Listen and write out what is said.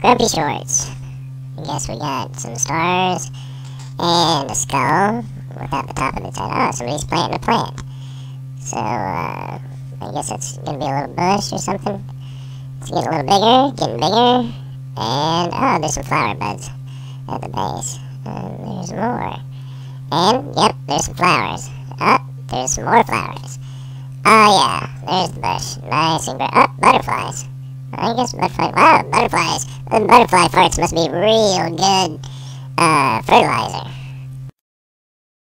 Grumpy Shorts. I guess we got some stars and a skull without the top of its head. Oh, somebody's planting a plant. So, uh, I guess it's gonna be a little bush or something. It's getting a little bigger, getting bigger. And, oh, there's some flower buds at the base. And there's more. And, yep, there's some flowers. Oh, there's some more flowers. Oh, yeah, there's the bush. Nice and great. Oh, butterflies. I guess butterfly. Wow, butterflies. The butterfly farts must be real good uh, fertilizer.